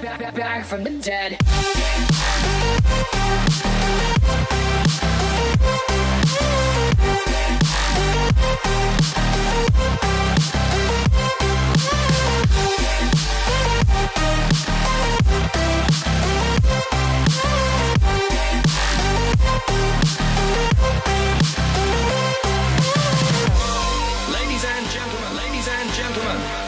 Back, back, back from the dead. Ladies and gentlemen, ladies and gentlemen,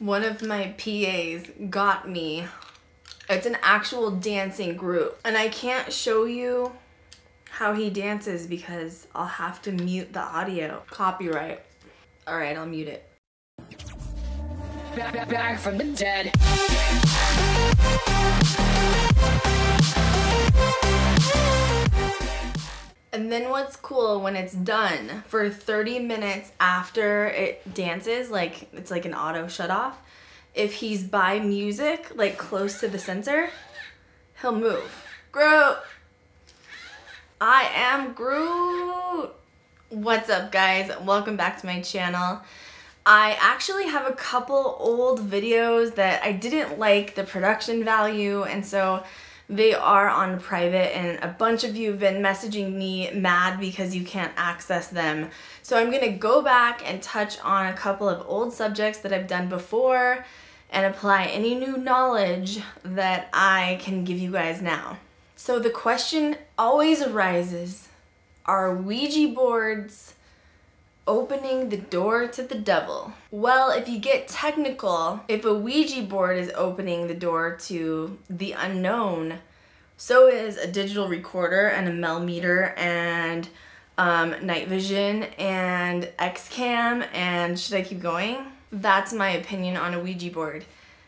One of my PAs got me. It's an actual dancing Groot. And I can't show you how he dances because I'll have to mute the audio. Copyright. All right, I'll mute it. Back, back, from the dead. And then what's cool when it's done for 30 minutes after it dances, like it's like an auto shut off. If he's by music, like close to the sensor, he'll move. Groot! I am Groot! What's up, guys? Welcome back to my channel. I actually have a couple old videos that I didn't like the production value, and so they are on private, and a bunch of you have been messaging me mad because you can't access them. So I'm gonna go back and touch on a couple of old subjects that I've done before and apply any new knowledge that I can give you guys now. So the question always arises are Ouija boards opening the door to the devil? Well, if you get technical, if a Ouija board is opening the door to the unknown, so is a digital recorder and a Melmeter and um, night vision and XCam and should I keep going? That's my opinion on a Ouija board.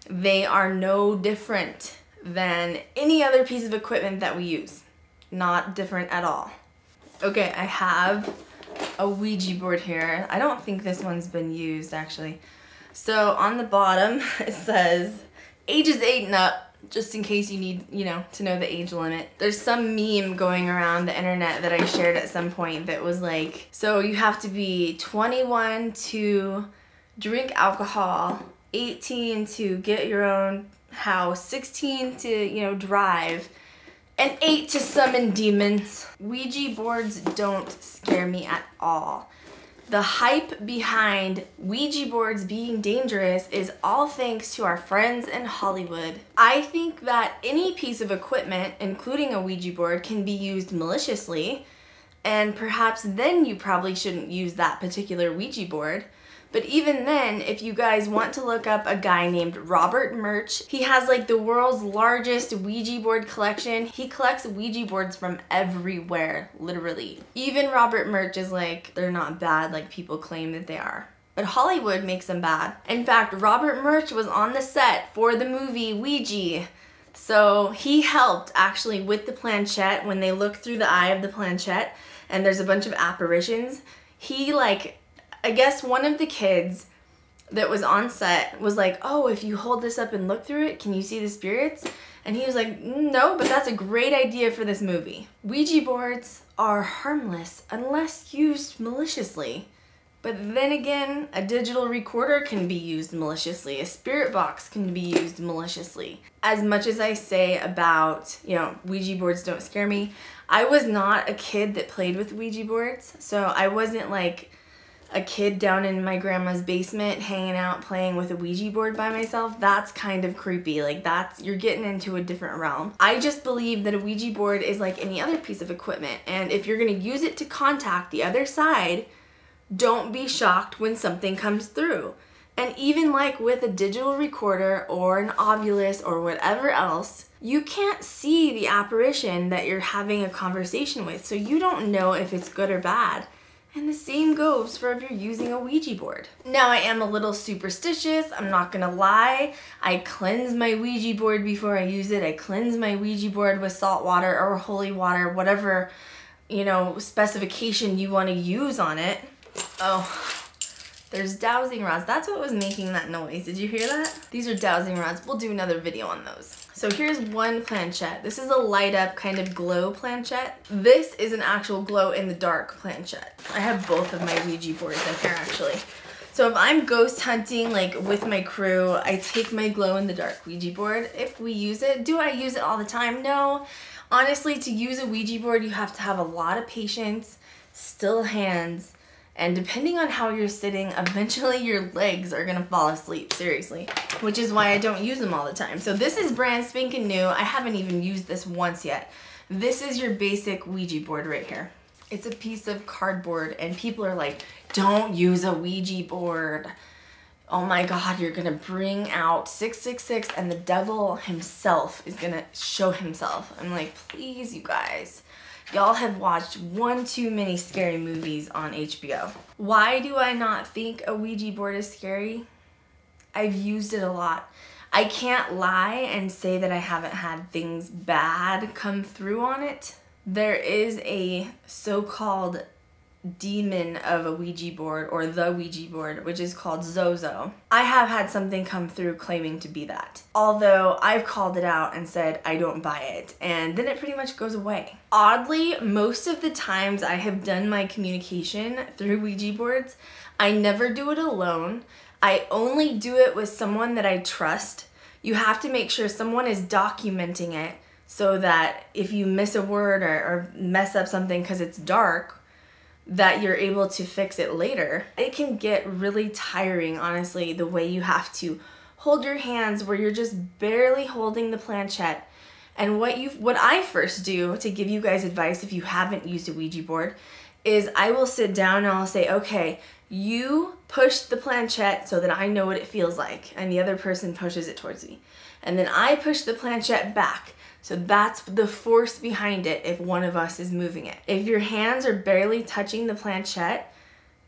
They are no different than any other piece of equipment that we use. Not different at all. Okay, I have a Ouija board here. I don't think this one's been used actually. So on the bottom it says ages 8 and up, just in case you need, you know, to know the age limit. There's some meme going around the internet that I shared at some point that was like, so you have to be 21 to drink alcohol, 18 to get your own house, 16 to, you know, drive, and 8 to summon demons. Ouija boards don't scare me at all. The hype behind Ouija boards being dangerous is all thanks to our friends in Hollywood. I think that any piece of equipment, including a Ouija board, can be used maliciously, and perhaps then you probably shouldn't use that particular Ouija board. But even then, if you guys want to look up a guy named Robert Murch, he has like the world's largest Ouija board collection. He collects Ouija boards from everywhere, literally. Even Robert Murch is like, they're not bad like people claim that they are. But Hollywood makes them bad. In fact, Robert Murch was on the set for the movie Ouija. So he helped actually with the planchette when they look through the eye of the planchette and there's a bunch of apparitions. He like I guess one of the kids that was on set was like, "Oh, if you hold this up and look through it, can you see the spirits?" And he was like, "No, but that's a great idea for this movie." Ouija boards are harmless unless used maliciously. But then again, a digital recorder can be used maliciously. A spirit box can be used maliciously. As much as I say about, you know, Ouija boards don't scare me, I was not a kid that played with Ouija boards. So I wasn't like a kid down in my grandma's basement hanging out playing with a Ouija board by myself, that's kind of creepy. Like that's you're getting into a different realm. I just believe that a Ouija board is like any other piece of equipment and if you're to use it to contact the other side, don't be shocked when something comes through. And even like with a digital recorder or an Ovilus or whatever else, you can't see the apparition that you're having a conversation with. So you don't know if it's good or bad. And the same goes for if you're using a Ouija board. Now, I am a little superstitious, I'm not gonna lie. I cleanse my Ouija board before I use it. I cleanse my Ouija board with salt water or holy water, whatever, you know, specification you wanna use on it. Oh, there's dowsing rods. That's what was making that noise. Did you hear that? These are dowsing rods. We'll do another video on those. So here's one planchette. This is a light up kind of glow planchette. This is an actual glow in the dark planchette. I have both of my Ouija boards in here actually. So if I'm ghost hunting like with my crew, I take my glow in the dark Ouija board. If we use it, do I use it all the time? No. Honestly, to use a Ouija board, you have to have a lot of patience, still hands, and depending on how you're sitting, eventually your legs are gonna fall asleep, seriously. Which is why I don't use them all the time. So this is brand spanking new. I haven't even used this once yet. This is your basic Ouija board right here. It's a piece of cardboard and people are like, don't use a Ouija board. Oh my God, you're gonna bring out 666 and the devil himself is gonna show himself. I'm like, please you guys Y'all have watched one too many scary movies on HBO. Why do I not think a Ouija board is scary? I've used it a lot. I can't lie and say that I haven't had things bad come through on it. There is a so-called demon of a Ouija board or the Ouija board, which is called Zozo. I have had something come through claiming to be that. Although I've called it out and said I don't buy it, and then it pretty much goes away. Oddly, most of the times I have done my communication through Ouija boards, I never do it alone. I only do it with someone that I trust. You have to make sure someone is documenting it so that if you miss a word or, or mess up something because it's dark that you're able to fix it later. It can get really tiring, honestly, the way you have to hold your hands where you're just barely holding the planchette. And what you what I first do to give you guys advice if you haven't used a Ouija board is I will sit down and I'll say, "Okay, you push the planchette so that I know what it feels like." And the other person pushes it towards me. And then I push the planchette back so that's the force behind it if one of us is moving it. If your hands are barely touching the planchette,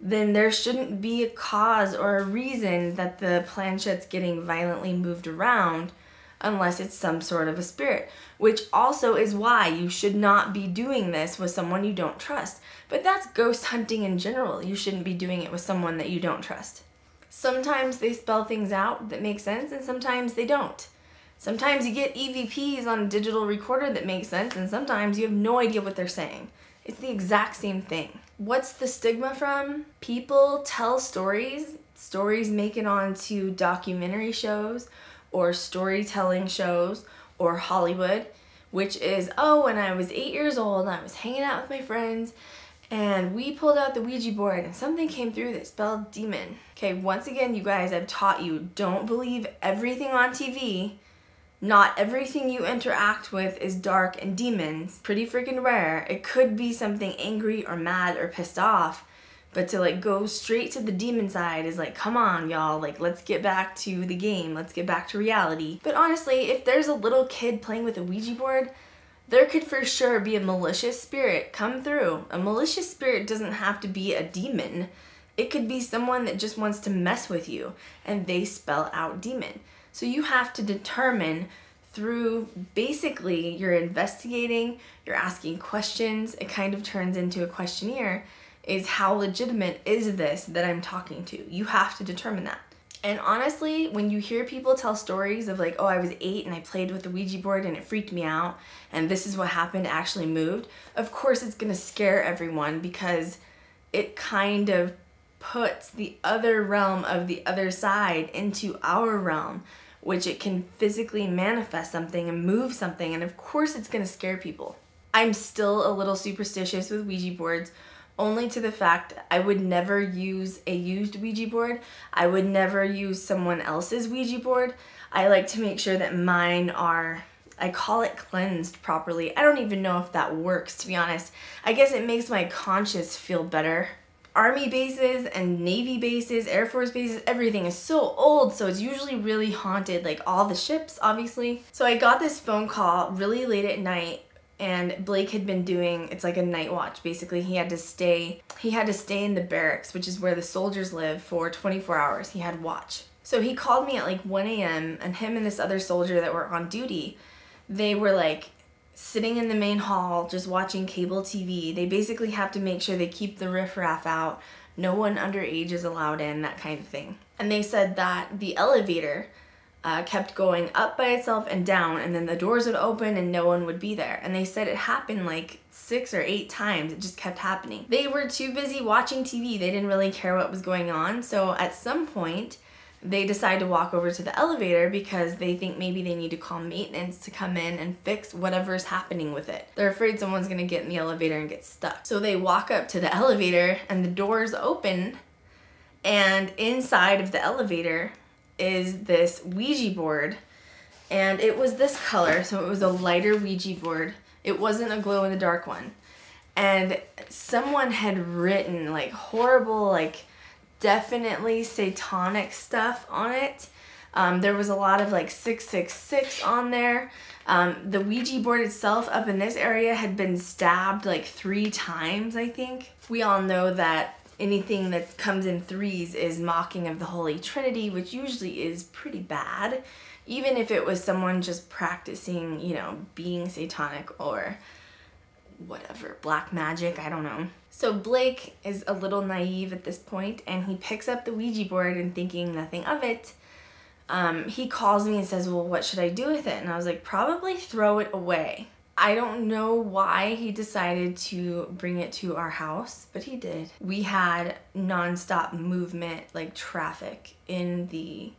then there shouldn't be a cause or a reason that the planchette's getting violently moved around unless it's some sort of a spirit, which also is why you should not be doing this with someone you don't trust. But that's ghost hunting in general. You shouldn't be doing it with someone that you don't trust. Sometimes they spell things out that make sense and sometimes they don't. Sometimes you get EVPs on a digital recorder that make sense, and sometimes you have no idea what they're saying. It's the exact same thing. What's the stigma from? People tell stories, stories make it onto documentary shows or storytelling shows or Hollywood, which is, oh, when I was eight years old, I was hanging out with my friends and we pulled out the Ouija board and something came through that spelled demon. Okay, once again, you guys, I've taught you, don't believe everything on TV not everything you interact with is dark and demons. Pretty freaking rare. It could be something angry or mad or pissed off. But to like go straight to the demon side is like, come on, y'all. Like, let's get back to the game. Let's get back to reality. But honestly, if there's a little kid playing with a Ouija board, there could for sure be a malicious spirit come through. A malicious spirit doesn't have to be a demon. It could be someone that just wants to mess with you and they spell out demon. So you have to determine through basically you're investigating, you're asking questions, it kind of turns into a questionnaire is how legitimate is this that I'm talking to? You have to determine that. And honestly, when you hear people tell stories of like, oh, I was eight and I played with the Ouija board and it freaked me out, and this is what happened, actually moved, of course it's gonna scare everyone because it kind of puts the other realm of the other side into our realm which it can physically manifest something and move something, and of course it's gonna scare people. I'm still a little superstitious with Ouija boards, only to the fact I would never use a used Ouija board. I would never use someone else's Ouija board. I like to make sure that mine are I call it cleansed properly. I don't even know if that works, to be honest. I guess it makes my conscience feel better army bases and navy bases, air force bases, everything is so old so it's usually really haunted like all the ships obviously. So I got this phone call really late at night and Blake had been doing it's like a night watch basically. He had to stay he had to stay in the barracks which is where the soldiers live for 24 hours. He had watch. So he called me at like 1 a.m and him and this other soldier that were on duty they were like sitting in the main hall just watching cable TV. They basically have to make sure they keep the riffraff out. No one underage is allowed in, that kind of thing. And they said that the elevator uh, kept going up by itself and down, and then the doors would open and no one would be there. And they said it happened like six or eight times. It just kept happening. They were too busy watching TV. They didn't really care what was going on. So at some point, they decide to walk over to the elevator because they think maybe they need to call maintenance to come in and fix whatever's happening with it. They're afraid someone's gonna get in the elevator and get stuck. So they walk up to the elevator and the doors open and inside of the elevator is this Ouija board and it was this color so it was a lighter Ouija board. It wasn't a glow in the dark one. And someone had written like horrible like definitely satanic stuff on it. Um, there was a lot of like 666 on there. Um, the Ouija board itself up in this area had been stabbed like three times, I think. We all know that anything that comes in threes is mocking of the Holy Trinity, which usually is pretty bad. Even if it was someone just practicing, you know, being satanic or whatever, black magic, I don't know. So Blake is a little naive at this point and he picks up the Ouija board and thinking nothing of it. Um, he calls me and says, well, what should I do with it? And I was like, probably throw it away. I don't know why he decided to bring it to our house, but he did. We had nonstop movement, like traffic, in the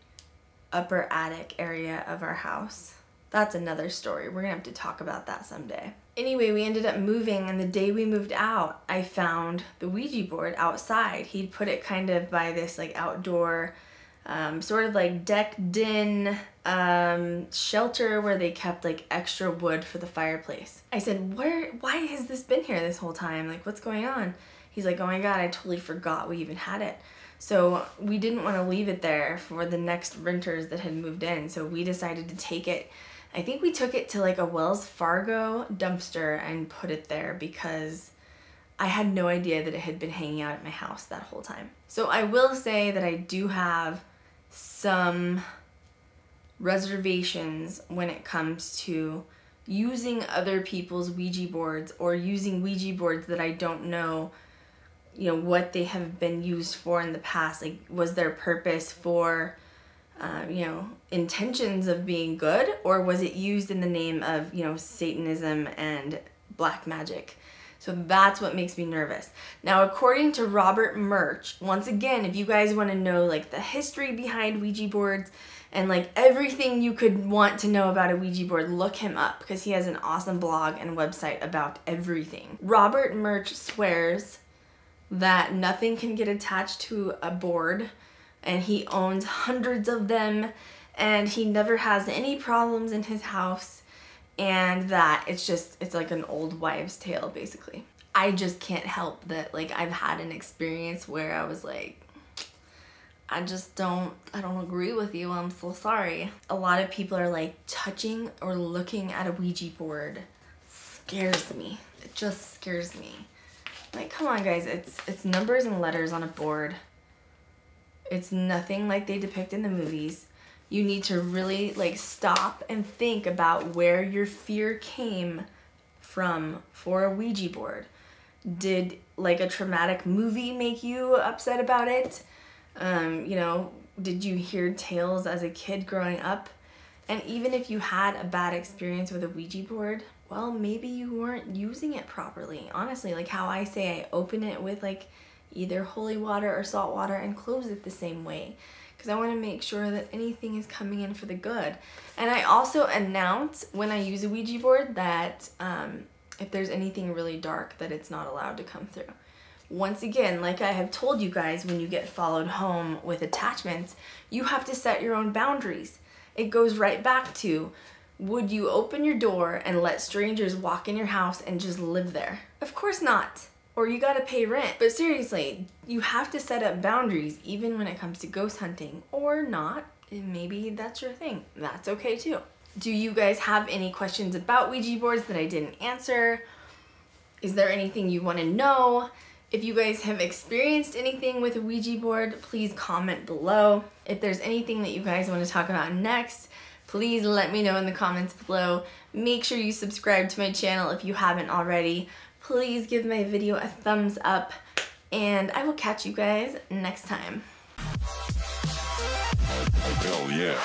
upper attic area of our house. That's another story. We're gonna have to talk about that someday. Anyway, we ended up moving, and the day we moved out, I found the Ouija board outside. He'd put it kind of by this like outdoor, um, sort of like decked in um, shelter where they kept like extra wood for the fireplace. I said, "Where? Why has this been here this whole time? Like, what's going on?" He's like, "Oh my god, I totally forgot we even had it." So we didn't want to leave it there for the next renters that had moved in. So we decided to take it I think we took it to like a Wells Fargo dumpster and put it there because I had no idea that it had been hanging out at my house that whole time. So I will say that I do have some reservations when it comes to using other people's Ouija boards or using Ouija boards that I don't know you know what they have been used for in the past like was their purpose for um, you know, intentions of being good, or was it used in the name of, you know, Satanism and black magic? So that's what makes me nervous. Now, according to Robert Murch, once again, if you guys want to know like the history behind Ouija boards and like everything you could want to know about a Ouija board, look him up because he has an awesome blog and website about everything. Robert Murch swears that nothing can get attached to a board and he owns hundreds of them and he never has any problems in his house and that it's just it's like an old wives tale basically. I just can't help that like i've had an experience where i was like i just don't i don't agree with you. I'm so sorry. A lot of people are like touching or looking at a ouija board. Scares me. It just scares me. Like come on guys. It's it's numbers and letters on a board it's nothing like they depict in the movies. You need to really like stop and think about where your fear came from for a Ouija board. Did like a traumatic movie make you upset about it? Um, you know, did you hear tales as a kid growing up? And even if you had a bad experience with a Ouija board, well, maybe you weren't using it properly. Honestly, like how I say I open it with like either holy water or salt water and close it the same way because I want to make sure that anything is coming in for the good. And I also announce when I use a Ouija board that um, if there's anything really dark that it's not allowed to come through. Once again, like I have told you guys when you get followed home with attachments, you have to set your own boundaries. It goes right back to would you open your door and let strangers walk in your house and just live there? Of course not or you gotta pay rent. But seriously, you have to set up boundaries even when it comes to ghost hunting or not. Maybe that's your thing. That's okay too. Do you guys have any questions about Ouija boards that I didn't answer? Is there anything you want to know? If you guys have experienced anything with a Ouija board, please comment below. If there's anything that you guys want to talk about next, please let me know in the comments below. Make sure you subscribe to my channel if you haven't already please give my video a thumbs up and I will catch you guys next time. Hell yeah.